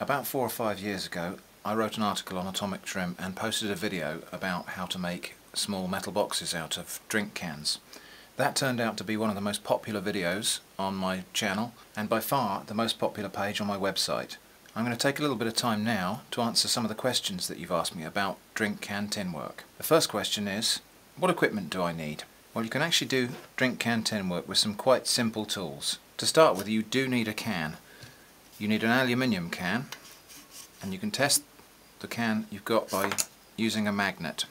About four or five years ago I wrote an article on Atomic Shrimp and posted a video about how to make small metal boxes out of drink cans. That turned out to be one of the most popular videos on my channel and by far the most popular page on my website. I'm going to take a little bit of time now to answer some of the questions that you've asked me about drink can tin work. The first question is, what equipment do I need? Well you can actually do drink can tin work with some quite simple tools. To start with you do need a can. You need an aluminium can and you can test the can you've got by using a magnet.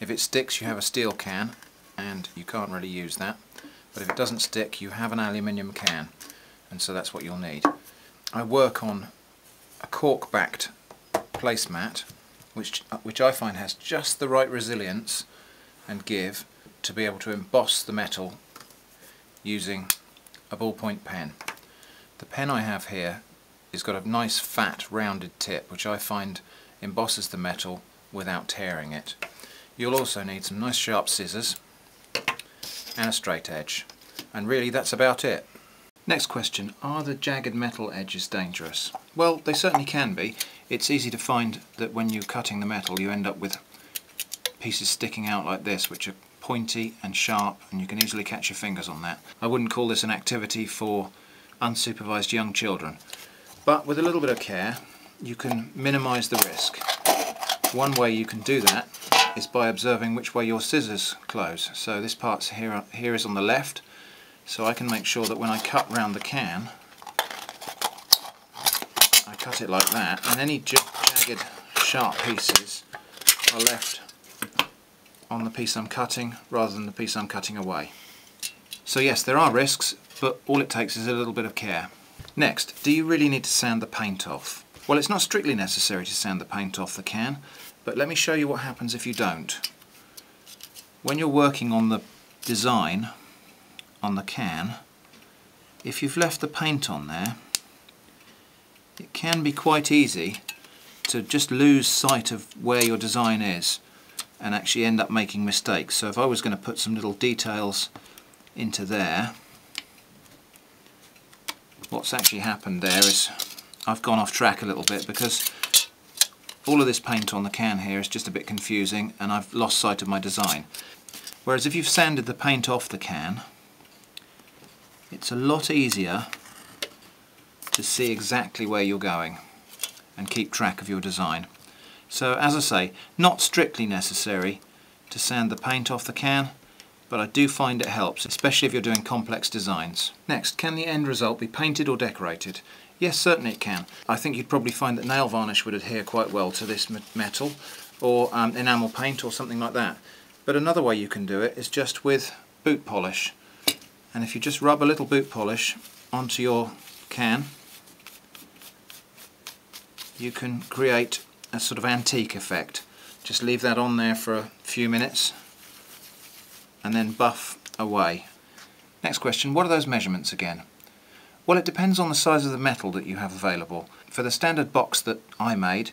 If it sticks you have a steel can and you can't really use that but if it doesn't stick you have an aluminium can and so that's what you'll need. I work on a cork backed placemat which, uh, which I find has just the right resilience and give to be able to emboss the metal using a ballpoint pen. The pen I have here has got a nice fat rounded tip which I find embosses the metal without tearing it. You'll also need some nice sharp scissors and a straight edge and really that's about it. Next question, are the jagged metal edges dangerous? Well they certainly can be. It's easy to find that when you're cutting the metal you end up with pieces sticking out like this which are pointy and sharp and you can easily catch your fingers on that. I wouldn't call this an activity for unsupervised young children but with a little bit of care you can minimise the risk. One way you can do that is by observing which way your scissors close. So this part here, here is on the left, so I can make sure that when I cut round the can, I cut it like that, and any jagged, sharp pieces are left on the piece I'm cutting rather than the piece I'm cutting away. So yes, there are risks, but all it takes is a little bit of care. Next, do you really need to sand the paint off? Well, it's not strictly necessary to sand the paint off the can, but let me show you what happens if you don't. When you're working on the design on the can, if you've left the paint on there, it can be quite easy to just lose sight of where your design is and actually end up making mistakes. So if I was going to put some little details into there, what's actually happened there is I've gone off track a little bit because all of this paint on the can here is just a bit confusing and I've lost sight of my design. Whereas if you've sanded the paint off the can, it's a lot easier to see exactly where you're going and keep track of your design. So as I say, not strictly necessary to sand the paint off the can, but I do find it helps, especially if you're doing complex designs. Next, can the end result be painted or decorated? Yes, certainly it can. I think you'd probably find that nail varnish would adhere quite well to this metal, or um, enamel paint or something like that. But another way you can do it is just with boot polish. And if you just rub a little boot polish onto your can, you can create a sort of antique effect. Just leave that on there for a few minutes and then buff away. Next question, what are those measurements again? Well, it depends on the size of the metal that you have available. For the standard box that I made,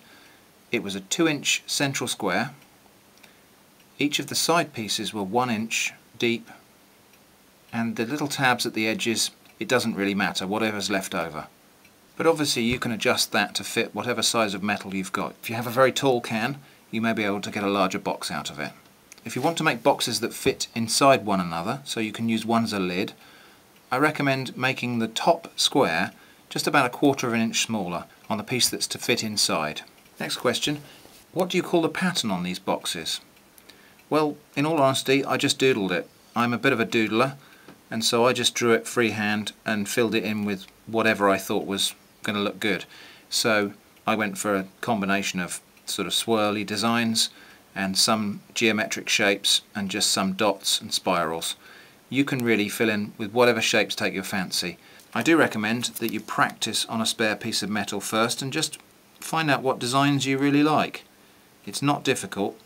it was a 2 inch central square. Each of the side pieces were 1 inch deep and the little tabs at the edges, it doesn't really matter, whatever's left over. But obviously you can adjust that to fit whatever size of metal you've got. If you have a very tall can, you may be able to get a larger box out of it. If you want to make boxes that fit inside one another, so you can use one as a lid, I recommend making the top square just about a quarter of an inch smaller on the piece that's to fit inside. Next question, what do you call the pattern on these boxes? Well, in all honesty, I just doodled it. I'm a bit of a doodler, and so I just drew it freehand and filled it in with whatever I thought was going to look good. So I went for a combination of sort of swirly designs and some geometric shapes and just some dots and spirals you can really fill in with whatever shapes take your fancy. I do recommend that you practice on a spare piece of metal first and just find out what designs you really like. It's not difficult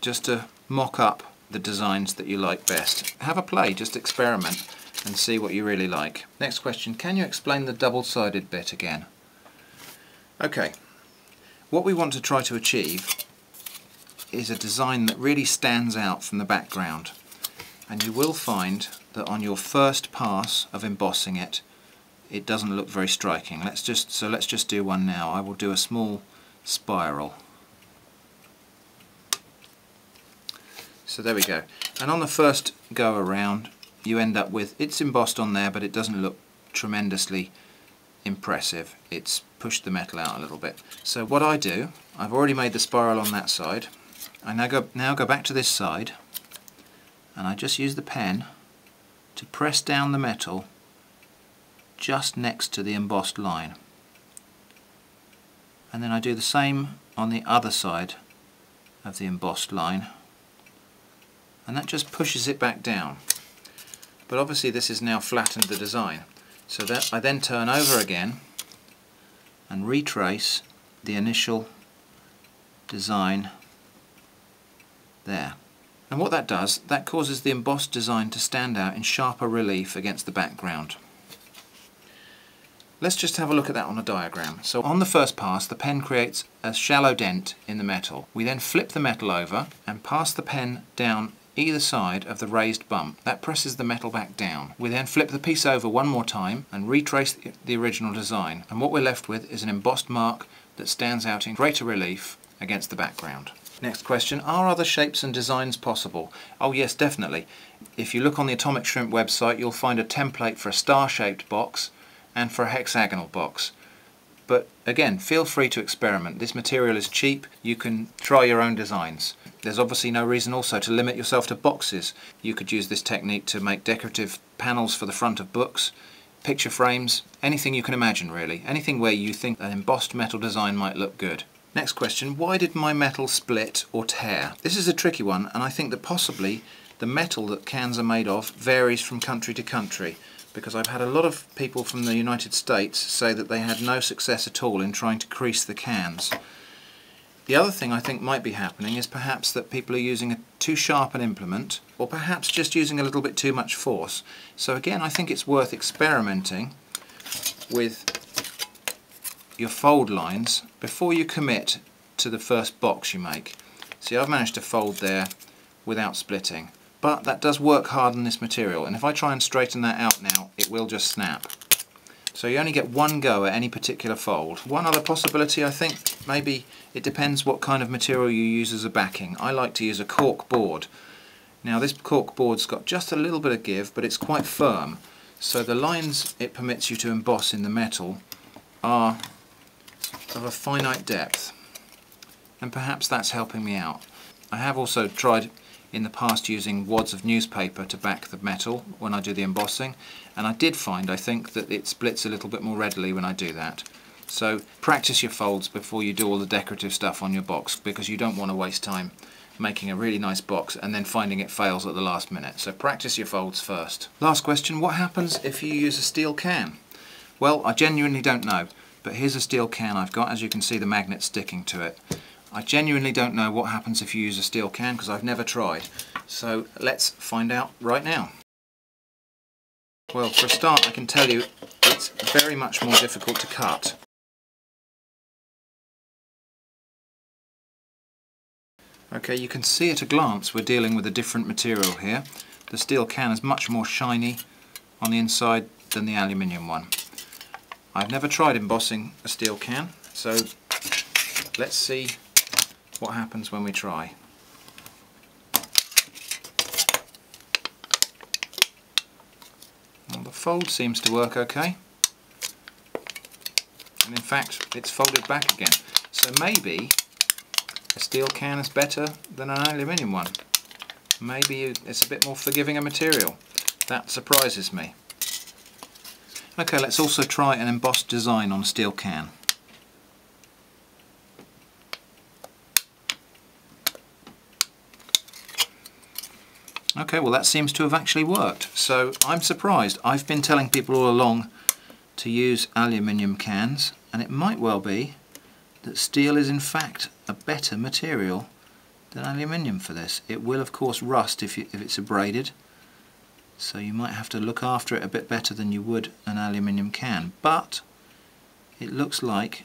just to mock up the designs that you like best. Have a play, just experiment and see what you really like. Next question, can you explain the double-sided bit again? Okay, what we want to try to achieve is a design that really stands out from the background and you will find that on your first pass of embossing it it doesn't look very striking. Let's just so let's just do one now. I will do a small spiral. So there we go. And on the first go around you end up with, it's embossed on there but it doesn't look tremendously impressive. It's pushed the metal out a little bit. So what I do, I've already made the spiral on that side. I now go, now go back to this side and I just use the pen to press down the metal just next to the embossed line. And then I do the same on the other side of the embossed line and that just pushes it back down. But obviously this has now flattened the design. So that I then turn over again and retrace the initial design there. And what that does, that causes the embossed design to stand out in sharper relief against the background. Let's just have a look at that on a diagram. So on the first pass, the pen creates a shallow dent in the metal. We then flip the metal over and pass the pen down either side of the raised bump. That presses the metal back down. We then flip the piece over one more time and retrace the original design. And what we're left with is an embossed mark that stands out in greater relief against the background. Next question, are other shapes and designs possible? Oh yes, definitely. If you look on the Atomic Shrimp website, you'll find a template for a star-shaped box and for a hexagonal box. But again, feel free to experiment. This material is cheap, you can try your own designs. There's obviously no reason also to limit yourself to boxes. You could use this technique to make decorative panels for the front of books, picture frames, anything you can imagine really. Anything where you think an embossed metal design might look good. Next question, why did my metal split or tear? This is a tricky one and I think that possibly the metal that cans are made of varies from country to country because I've had a lot of people from the United States say that they had no success at all in trying to crease the cans. The other thing I think might be happening is perhaps that people are using a too sharp an implement or perhaps just using a little bit too much force. So again I think it's worth experimenting with your fold lines before you commit to the first box you make. See I've managed to fold there without splitting but that does work hard on this material and if I try and straighten that out now it will just snap. So you only get one go at any particular fold. One other possibility I think maybe it depends what kind of material you use as a backing. I like to use a cork board. Now this cork board's got just a little bit of give but it's quite firm so the lines it permits you to emboss in the metal are of a finite depth and perhaps that's helping me out. I have also tried in the past using wads of newspaper to back the metal when I do the embossing and I did find I think that it splits a little bit more readily when I do that. So practice your folds before you do all the decorative stuff on your box because you don't want to waste time making a really nice box and then finding it fails at the last minute. So practice your folds first. Last question, what happens if you use a steel can? Well, I genuinely don't know. But here's a steel can I've got, as you can see the magnet sticking to it. I genuinely don't know what happens if you use a steel can because I've never tried. So let's find out right now. Well, for a start I can tell you it's very much more difficult to cut. Okay, you can see at a glance we're dealing with a different material here. The steel can is much more shiny on the inside than the aluminium one. I've never tried embossing a steel can, so let's see what happens when we try. Well, the fold seems to work okay. And in fact, it's folded back again. So maybe a steel can is better than an aluminium one. Maybe it's a bit more forgiving a material. That surprises me. Okay, let's also try an embossed design on a steel can. Okay, well that seems to have actually worked. So I'm surprised. I've been telling people all along to use aluminium cans and it might well be that steel is in fact a better material than aluminium for this. It will of course rust if, you, if it's abraded so you might have to look after it a bit better than you would an aluminium can but it looks like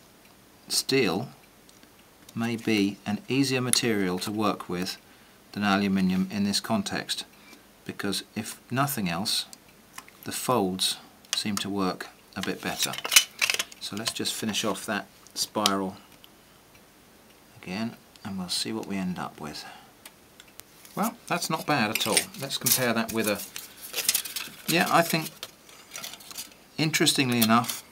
steel may be an easier material to work with than aluminium in this context because if nothing else the folds seem to work a bit better. So let's just finish off that spiral again and we'll see what we end up with. Well, that's not bad at all. Let's compare that with a... Yeah, I think, interestingly enough,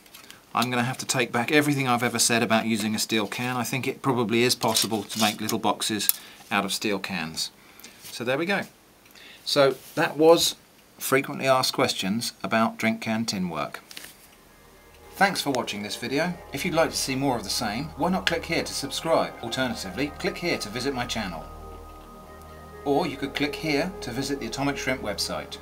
I'm going to have to take back everything I've ever said about using a steel can. I think it probably is possible to make little boxes out of steel cans. So there we go. So that was frequently asked questions about drink can tin work. Thanks for watching this video. If you'd like to see more of the same, why not click here to subscribe? Alternatively, click here to visit my channel. Or you could click here to visit the Atomic Shrimp website.